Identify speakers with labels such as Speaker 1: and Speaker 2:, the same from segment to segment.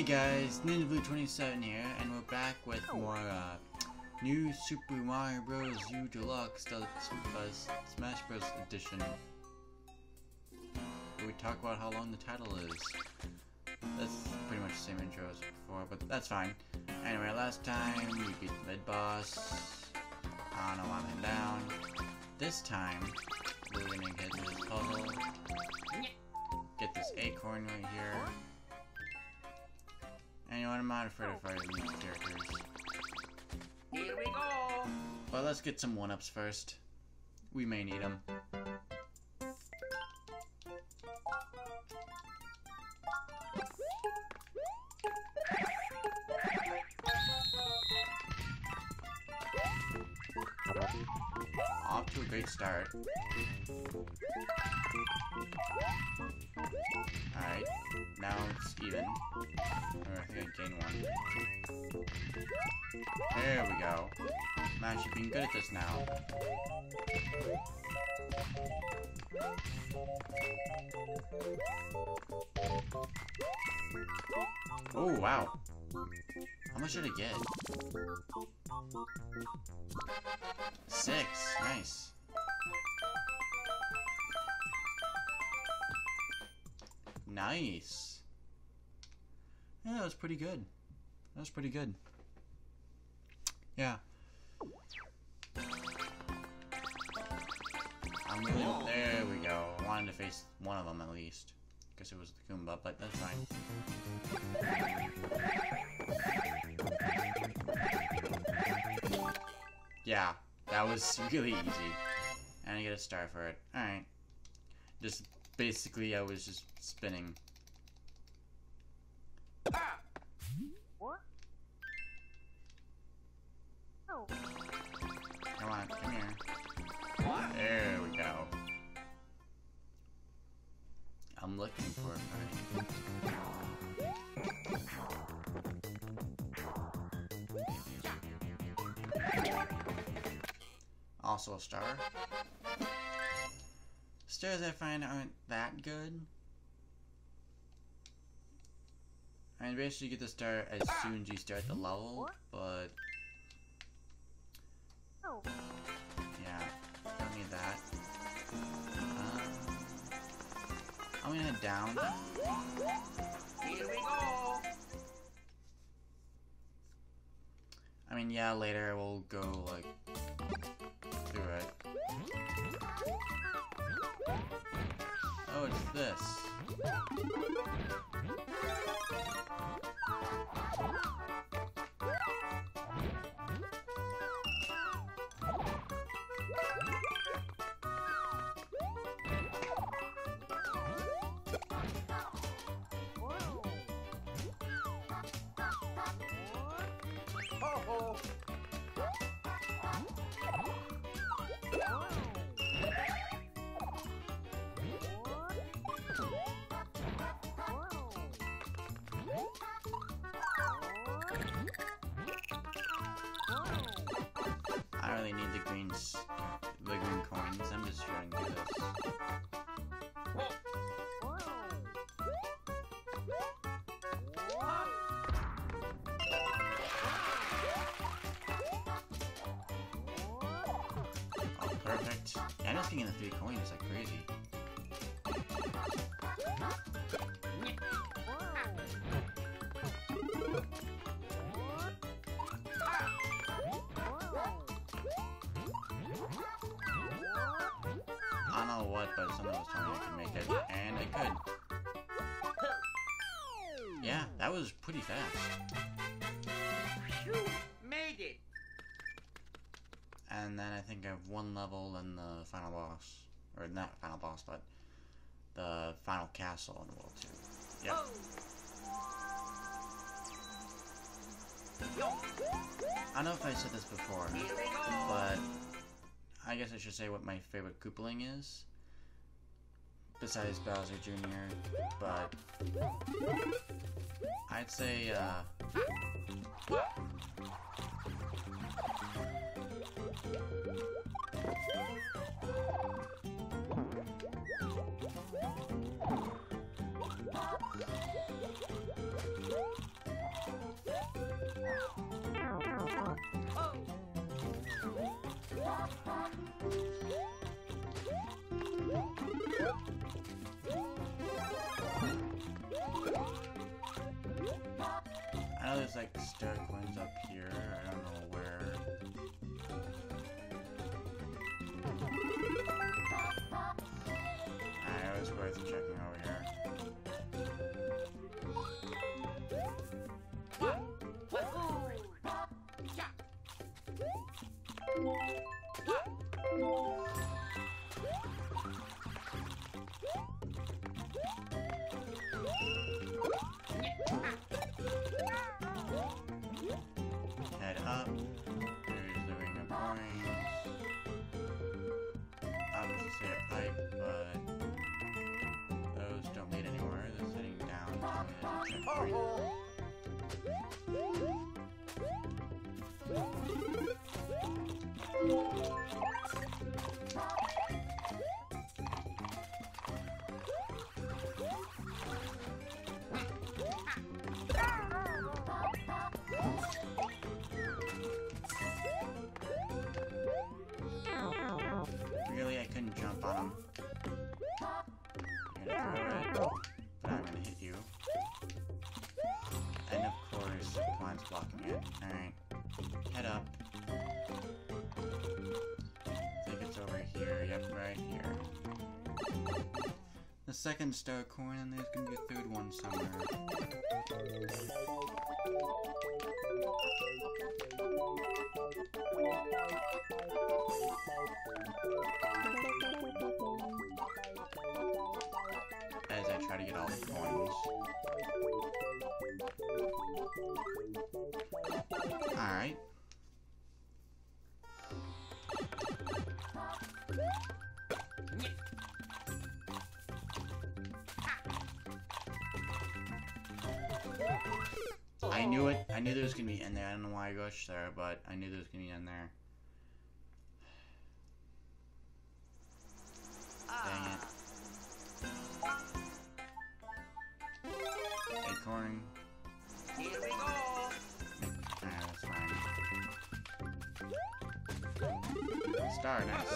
Speaker 1: Hey guys, NinjaBlue27 here, and we're back with more, uh, new Super Mario Bros. U Deluxe the, uh, Smash Bros. Edition. We talk about how long the title is. That's pretty much the same intro as before, but that's fine. Anyway, last time we beat the mid boss. I don't know why I'm down. This time, we're gonna get this puzzle. Get this acorn right here. You know what, I'm not afraid of fighting these characters.
Speaker 2: Here we go!
Speaker 1: But let's get some one-ups first. We may need them. Now it's even. Or I think I gained one. There we go. I'm actually being good at this now. Oh, wow. How much did I get? Six. Nice. Nice. Yeah, that was pretty good. That was pretty good. Yeah. I'm really, there we go. I wanted to face one of them at least. Guess it was the Goomba, but that's fine. Yeah, that was really easy. And I get a star for it. Alright. Just basically I was just spinning.
Speaker 2: What? Oh.
Speaker 1: Come on, come here. There we go. I'm looking for a fight. Also a star. Stars I find aren't that good. I mean, basically you get the star as soon as you start the level, but
Speaker 2: Oh.
Speaker 1: yeah, don't need that. Um, I'm gonna head down.
Speaker 2: Here we go!
Speaker 1: I mean, yeah, later we'll go, like, this.
Speaker 2: Whoa.
Speaker 1: Need the greens, the green coins. I'm just shooting through this. Oh, perfect. Yeah, I'm just getting the three coins like crazy. What, but someone was telling me I could make it, and I could. Yeah, that was pretty fast.
Speaker 2: Made it!
Speaker 1: And then I think I have one level in the final boss. Or not final boss, but the final castle in World 2. Yep.
Speaker 2: Oh.
Speaker 1: I don't know if I said this before,
Speaker 2: here we go!
Speaker 1: but I guess I should say what my favorite Koopaling is. Besides Bowser Jr., but I'd say, uh, there's like star coins up here. I don't know where. Alright, it was worth checking over here. Head down The second star coin, and there's gonna be a third one somewhere. As I try to get all the coins. Alright. I knew it. I knew there was gonna be in there. I don't know why I rushed there, but I knew there was gonna be in there. Dang it. Acorn.
Speaker 2: Here we go.
Speaker 1: Alright, that's fine. Star, nice.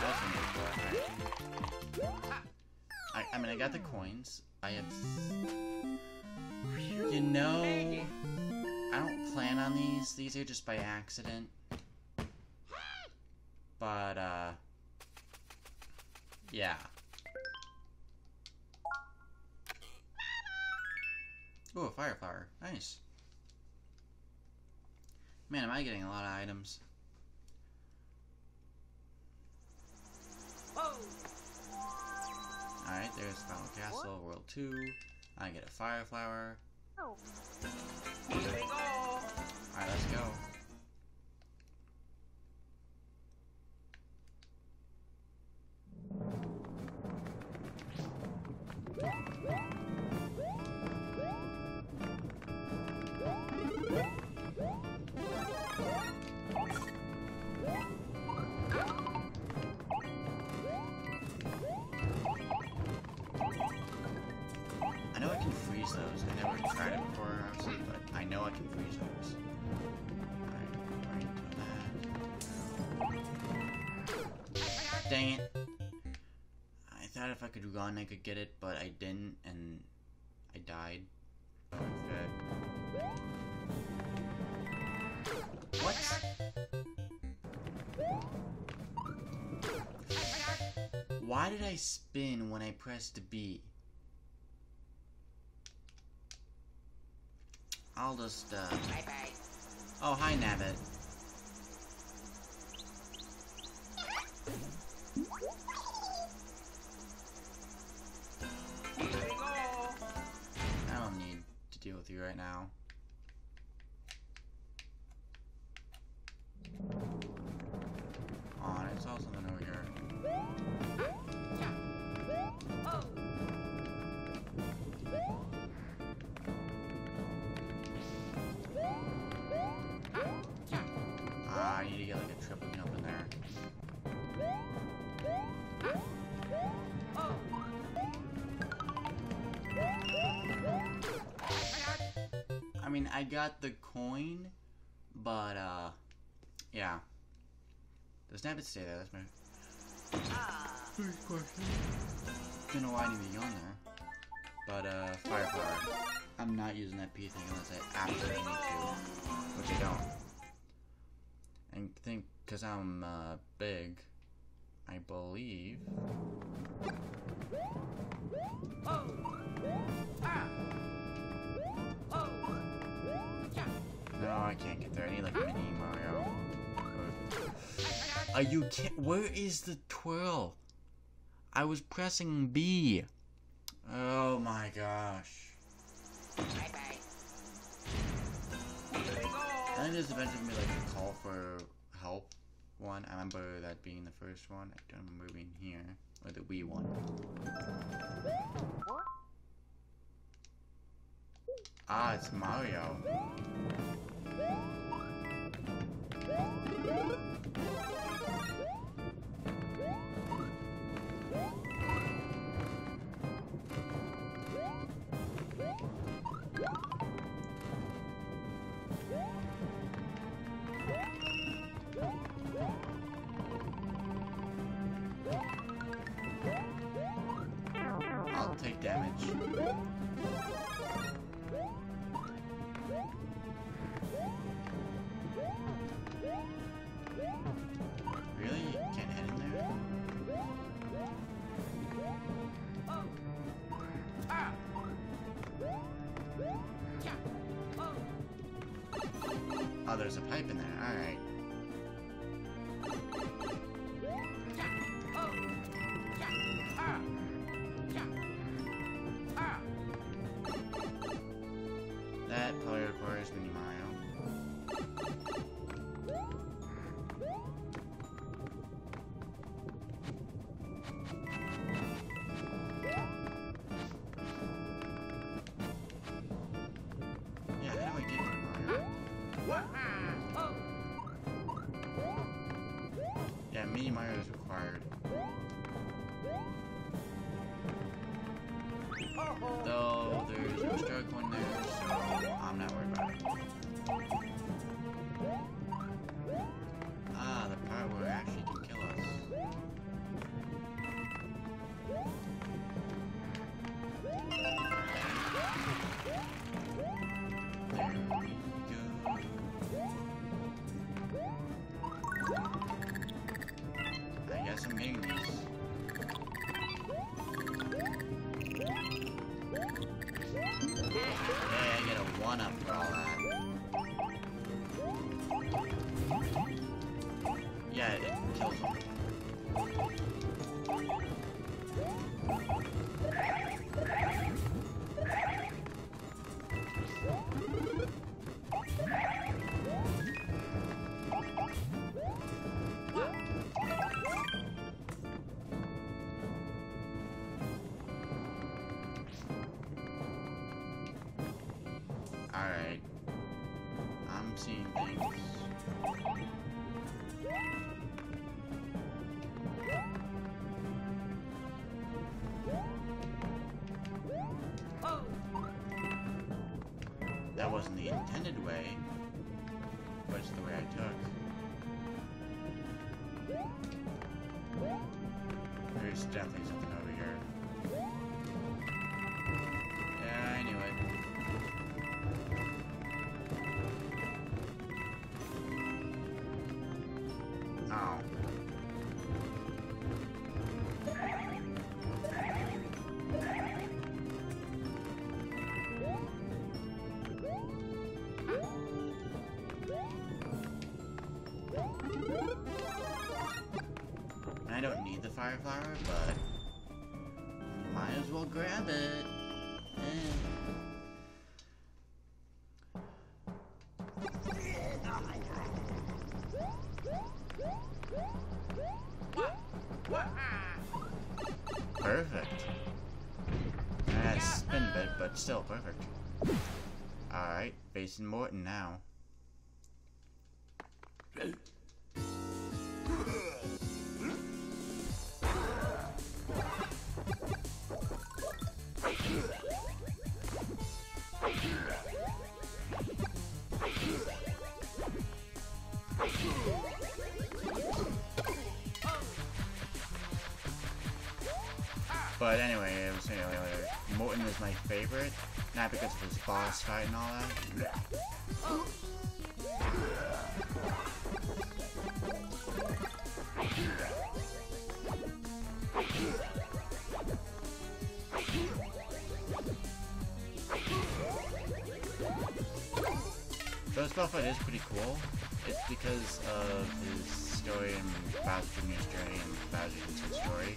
Speaker 1: That's an acorn, right? I, I mean, I got the coins. I have. You know, I don't plan on these. These are just by accident. But, uh. Yeah. Ooh, a fire flower. Nice. Man, am I getting a lot of items.
Speaker 2: Whoa.
Speaker 1: Alright, there's Final Castle, World 2. I get a fire flower. Oh.
Speaker 2: Here we go.
Speaker 1: Dang it. I thought if I could run, I could get it, but I didn't, and I died. What? Why did I spin when I pressed B? I'll just, uh...
Speaker 2: Bye bye.
Speaker 1: Oh, hi, Nabbit.
Speaker 2: Here we go.
Speaker 1: I don't need to deal with you right now. Mean, I got the coin, but, uh, yeah. Does Nabbit stay there? That's my
Speaker 2: Ah.
Speaker 1: don't know why I need to on there. But, uh, firepower. I'm not using that P thing unless I absolutely need to. Which I don't. And think, because I'm, uh, big, I believe...
Speaker 2: Oh! Ah!
Speaker 1: No, I can't get there. I need, like, mini Mario. Are you ki- Where is the twirl? I was pressing B. Oh my gosh.
Speaker 2: Bye bye.
Speaker 1: Think there's eventually be like a call for help one. I remember that being the first one. I don't remember being here. Or the Wii one. Ah, it's Mario. Woo!
Speaker 2: Oh!
Speaker 1: There's a pipe in there. Alright.
Speaker 2: Yeah,
Speaker 1: Mini Mario is required. Though there's no star coin there, so I'm not worried about it. Ah, the part where I guess Alright. I'm seeing things. That wasn't the intended way, but it's the way I took. There's definitely something Oh. I don't need the fire flower, but might as well grab it. Perfect. I spin bit, but still perfect. Alright, facing Morton now. But anyway, it was anyway, like, Morton was my favorite, not because of his boss fight and all that. Oh. So this boss fight is pretty cool. It's because of his story and Bowser Jr.'s journey and Bowser Jr.'s story.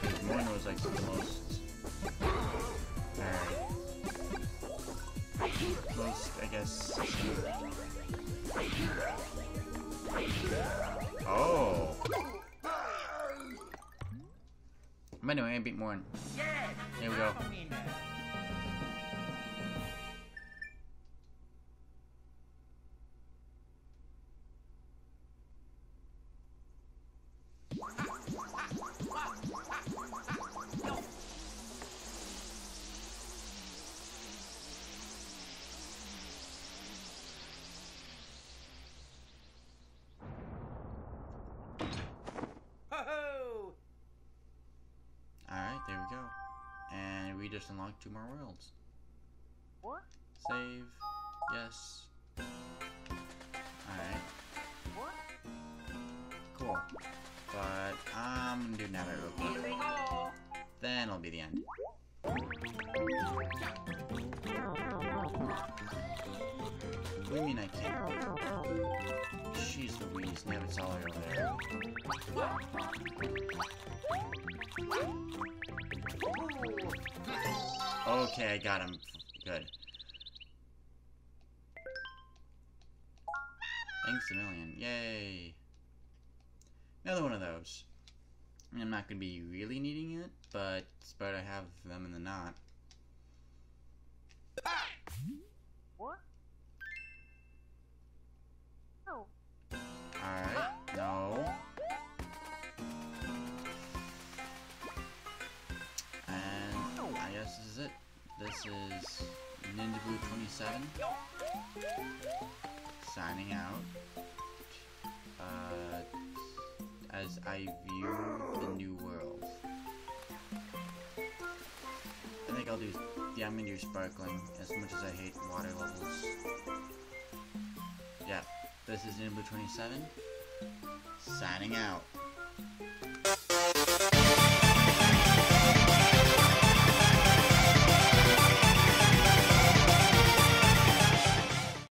Speaker 1: Because Morton was like the most, uh, most, I guess. Oh. Anyway, I beat.
Speaker 2: Yes.
Speaker 1: Here we go. Just unlocked two more worlds.
Speaker 2: What?
Speaker 1: Save. Yes. Alright.
Speaker 2: What?
Speaker 1: Cool. But I'm gonna do Nabbit real quick. Then it'll be the end. What do you mean I can't? Jeez Louise, Nabbit's all over there. Okay, I got him. Good. Thanks a million. Yay. Another one of those. I'm not going to be really needing it, but it's better to have them than not.
Speaker 2: What? Oh.
Speaker 1: Alright, no. And I guess this is it. This is Ninja Blue 27 signing out. Uh, as I view the new world. I think I'll do. Yeah, I'm gonna do sparkling as much as I hate water levels. Yeah, this is Ninja Blue 27 signing out.